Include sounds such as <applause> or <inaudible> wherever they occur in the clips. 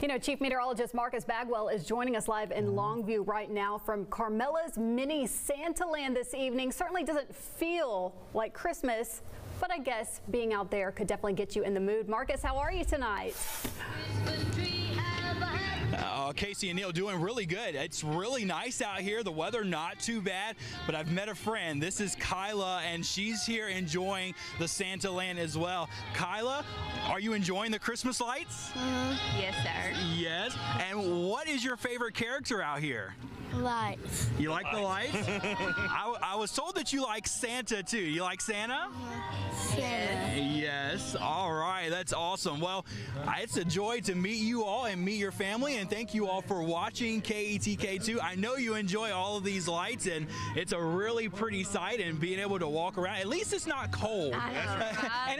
You know, Chief Meteorologist Marcus Bagwell is joining us live in mm-hmm. Longview right now from Carmela's Mini Santa Land this evening. Certainly doesn't feel like Christmas, but I guess being out there could definitely get you in the mood. Marcus, how are you tonight? Casey and Neil doing really good. It's really nice out here. The weather not too bad, but I've met a friend. This is Kyla, and she's here enjoying the Santa Land as well. Kyla, are you enjoying the Christmas lights? Mm-hmm. Yes, sir. Yes. And what is your favorite character out here? Lights. You like the lights? <laughs> I, I was told that you like Santa too. You like Santa? Santa. Yes. All right. That's awesome. Well, it's a joy to meet you all and meet your family. And thank you all for watching KETK2. I know you enjoy all of these lights, and it's a really pretty sight. And being able to walk around, at least it's not cold. I know, right? <laughs> and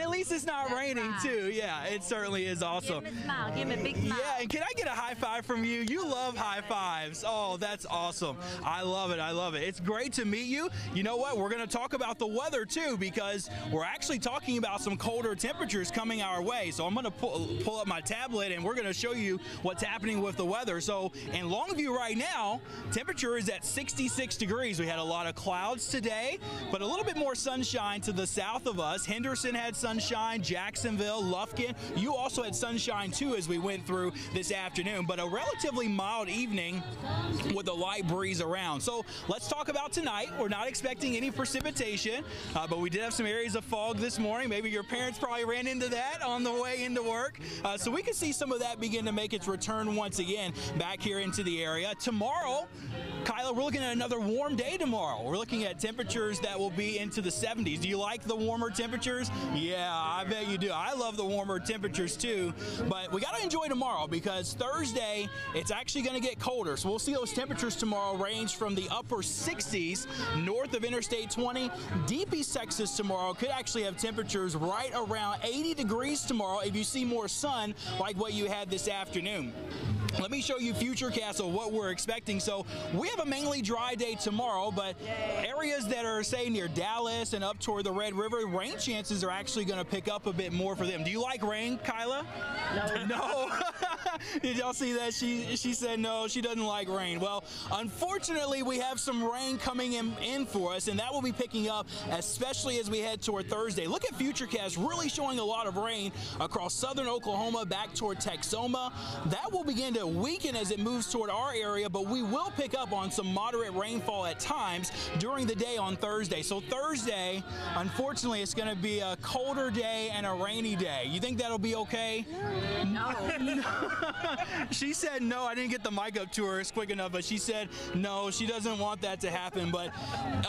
at least it's not That's raining right. too. Yeah, it certainly is awesome. Give me a smile. Give me a big smile. Yeah, and can I get a high five from you? You oh, love high fives. Oh, that's awesome. I love it. I love it. It's great to meet you. You know what? We're going to talk about the weather too because we're actually talking about some colder temperatures coming our way. So I'm going to pull, pull up my tablet and we're going to show you what's happening with the weather. So in Longview right now, temperature is at 66 degrees. We had a lot of clouds today, but a little bit more sunshine to the south of us. Henderson had sunshine, Jacksonville, Lufkin. You also had sunshine too as we went through this afternoon, but a relatively mild evening with a light breeze around. So let's talk about tonight. We're not expecting any precipitation, uh, but we did have some areas of fog this morning. Maybe your parents probably ran into that on the way into work. Uh, so we can see some of that begin to make its return once again back here into the area. Tomorrow, Kyla, we're looking at another warm day tomorrow. We're looking at temperatures that will be into the 70s. Do you like the warmer temperatures? Yeah, I bet you do. I love the warmer temperatures too, but we got to enjoy tomorrow because Thursday it's actually going to get colder. So we'll see those temperatures tomorrow range from the upper 60s north of Interstate 20. Deep East Texas tomorrow could actually have temperatures right around 80 degrees tomorrow if you see more sun like what you had this afternoon. Let me show you futurecast of what we're expecting. So we have a mainly dry day tomorrow, but areas that are say near Dallas and up toward the Red River, rain chances are actually going to pick up a bit more for them. Do you like rain, Kyla? No. <laughs> No. <laughs> Did y'all see that? She she said no, she doesn't like rain. Well, unfortunately, we have some rain coming in, in for us, and that will be picking up, especially as we head toward Thursday. Look at Futurecast really showing a lot of rain across southern Oklahoma back toward Texoma. That will begin to weaken as it moves toward our area, but we will pick up on some moderate rainfall at times during the day on Thursday. So Thursday, unfortunately, it's going to be a colder day and a rainy day. You think that'll be okay? <laughs> No. she said no. I didn't get the mic up to her quick enough, but she said no. She doesn't want that to happen. But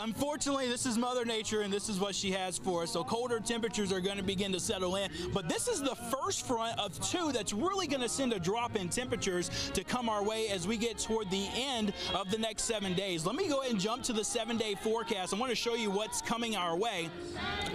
unfortunately, this is Mother Nature, and this is what she has for us. So colder temperatures are going to begin to settle in. But this is the first front of two that's really going to send a drop in temperatures to come our way as we get toward the end of the next seven days. Let me go ahead and jump to the seven-day forecast. I want to show you what's coming our way.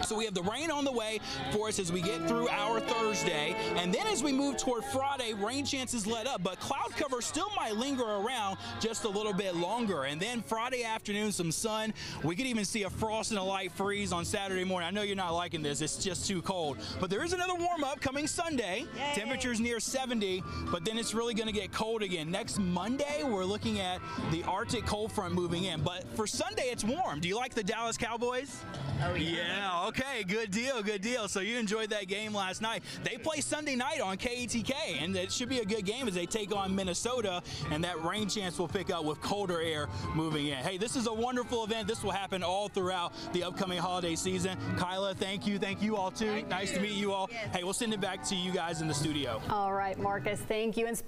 So we have the rain on the way for us as we get through our Thursday, and then as we move toward Friday, rain chances let up, but cloud cover still might linger around just a little bit longer. And then Friday afternoon, some sun. We could even see a frost and a light freeze on Saturday morning. I know you're not liking this; it's just too cold. But there is another warm up coming Sunday. Temperatures near 70, but then it's really going to get cold again. Next Monday, we're looking at the Arctic cold front moving in. But for Sunday, it's warm. Do you like the Dallas Cowboys? Oh, yeah. Yeah, okay, good deal, good deal. So you enjoyed that game last night. They play Sunday night on KETK, and it should be a good game as they take on Minnesota, and that rain chance will pick up with colder air moving in. Hey, this is a wonderful event. This will happen all throughout the upcoming holiday season. Kyla, thank you. Thank you all, too. Thank nice you. to meet you all. Yes. Hey, we'll send it back to you guys in the studio. All right, Marcus, thank you. And speaking